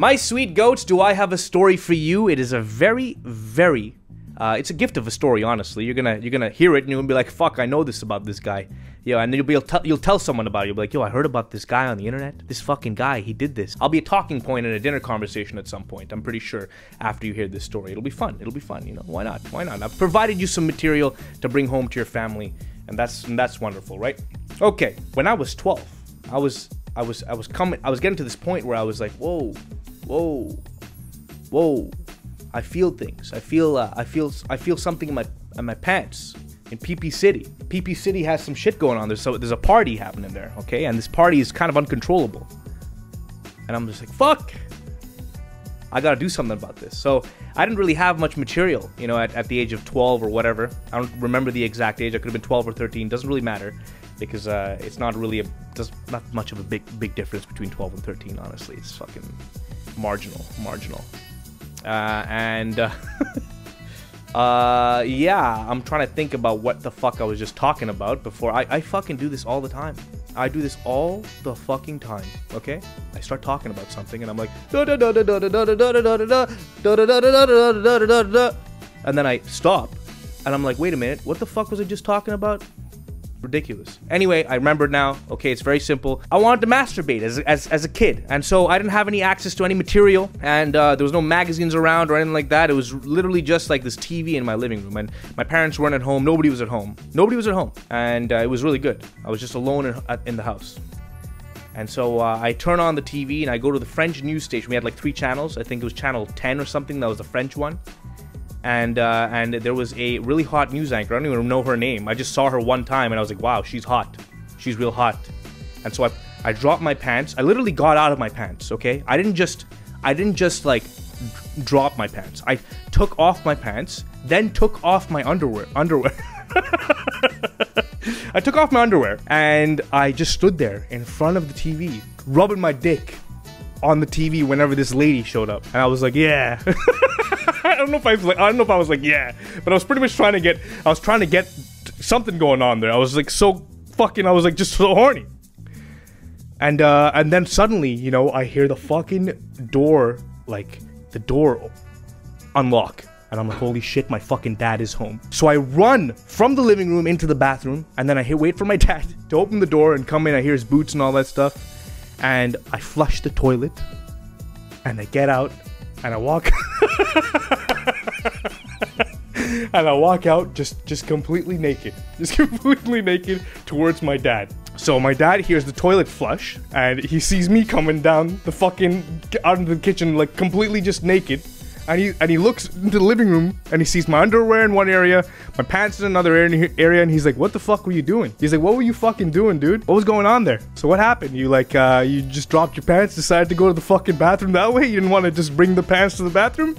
My sweet goats, do I have a story for you? It is a very, very uh, it's a gift of a story, honestly. You're gonna you're gonna hear it and you're gonna be like, "Fuck, I know this about this guy." Yeah, and you'll be you'll, t- you'll tell someone about it. You'll be like, "Yo, I heard about this guy on the internet. This fucking guy, he did this." I'll be a talking point in a dinner conversation at some point. I'm pretty sure after you hear this story, it'll be fun. It'll be fun. You know, why not? Why not? I've provided you some material to bring home to your family, and that's and that's wonderful, right? Okay, when I was 12, I was I was I was coming I was getting to this point where I was like, "Whoa, whoa, whoa." I feel things. I feel uh, I feel I feel something in my in my pants. In PP City, PP City has some shit going on. There's so there's a party happening there, okay? And this party is kind of uncontrollable. And I'm just like, fuck. I gotta do something about this. So I didn't really have much material, you know, at, at the age of 12 or whatever. I don't remember the exact age. I could have been 12 or 13. Doesn't really matter because uh, it's not really a does not much of a big big difference between 12 and 13. Honestly, it's fucking marginal, marginal. Uh, and uh, uh, yeah, I'm trying to think about what the fuck I was just talking about before. I, I fucking do this all the time. I do this all the fucking time. Okay, I start talking about something and I'm like, and then I stop, and I'm like, wait a minute, what the fuck was I just talking about? Ridiculous. Anyway, I remember now. Okay, it's very simple. I wanted to masturbate as, as, as a kid, and so I didn't have any access to any material, and uh, there was no magazines around or anything like that. It was literally just like this TV in my living room, and my parents weren't at home. Nobody was at home. Nobody was at home, and uh, it was really good. I was just alone in, in the house. And so uh, I turn on the TV and I go to the French news station. We had like three channels. I think it was channel 10 or something. That was the French one and uh, and there was a really hot news anchor. I don't even know her name. I just saw her one time, and I was like, wow, she's hot. She's real hot. And so I I dropped my pants. I literally got out of my pants. Okay, I didn't just I didn't just like drop my pants. I took off my pants, then took off my underwear. Underwear. I took off my underwear and I just stood there in front of the TV, rubbing my dick on the TV whenever this lady showed up, and I was like, yeah. I don't know if I was like, I don't know if I was like, yeah, but I was pretty much trying to get, I was trying to get something going on there. I was like so fucking, I was like just so horny. And uh, and then suddenly, you know, I hear the fucking door, like the door unlock. And I'm like, holy shit, my fucking dad is home. So I run from the living room into the bathroom, and then I wait for my dad to open the door and come in. I hear his boots and all that stuff. And I flush the toilet, and I get out, and I walk. and I walk out just just completely naked, just completely naked towards my dad. So my dad hears the toilet flush, and he sees me coming down the fucking out of the kitchen like completely just naked. And he and he looks into the living room and he sees my underwear in one area, my pants in another area, and he's like, "What the fuck were you doing?" He's like, "What were you fucking doing, dude? What was going on there?" So what happened? You like uh, you just dropped your pants, decided to go to the fucking bathroom that way? You didn't want to just bring the pants to the bathroom?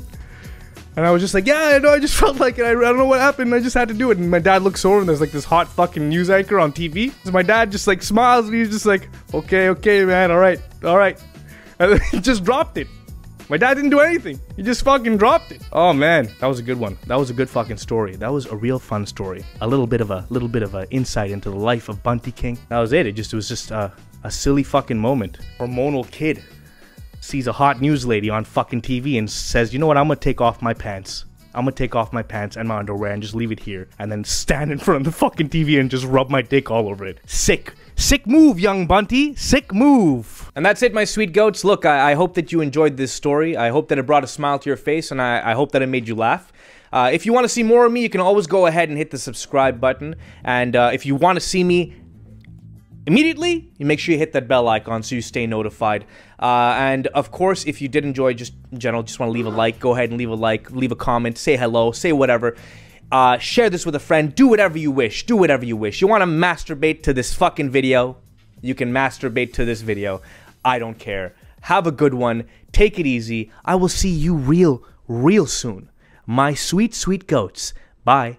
And I was just like, yeah, I know, I just felt like it. I, I don't know what happened. I just had to do it. And my dad looks over and there's like this hot fucking news anchor on TV. So my dad just like smiles and he's just like, okay, okay, man, all right, all right. And then he just dropped it. My dad didn't do anything. He just fucking dropped it. Oh man, that was a good one. That was a good fucking story. That was a real fun story. A little bit of a little bit of a insight into the life of Bunty King. That was it. It just it was just a, a silly fucking moment. Hormonal kid sees a hot news lady on fucking TV and says, you know what, I'm gonna take off my pants. I'm gonna take off my pants and my underwear and just leave it here. And then stand in front of the fucking TV and just rub my dick all over it. Sick. Sick move, young Bunty. Sick move. And that's it, my sweet goats. Look, I, I hope that you enjoyed this story. I hope that it brought a smile to your face, and I, I hope that it made you laugh. Uh, if you want to see more of me, you can always go ahead and hit the subscribe button. And uh, if you want to see me immediately, you make sure you hit that bell icon so you stay notified. Uh, and of course, if you did enjoy, just in general, just want to leave a like, go ahead and leave a like, leave a comment, say hello, say whatever. Uh, share this with a friend. Do whatever you wish. Do whatever you wish. You want to masturbate to this fucking video? You can masturbate to this video. I don't care. Have a good one. Take it easy. I will see you real, real soon. My sweet, sweet goats. Bye.